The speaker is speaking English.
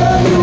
love you.